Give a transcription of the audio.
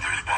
father's body.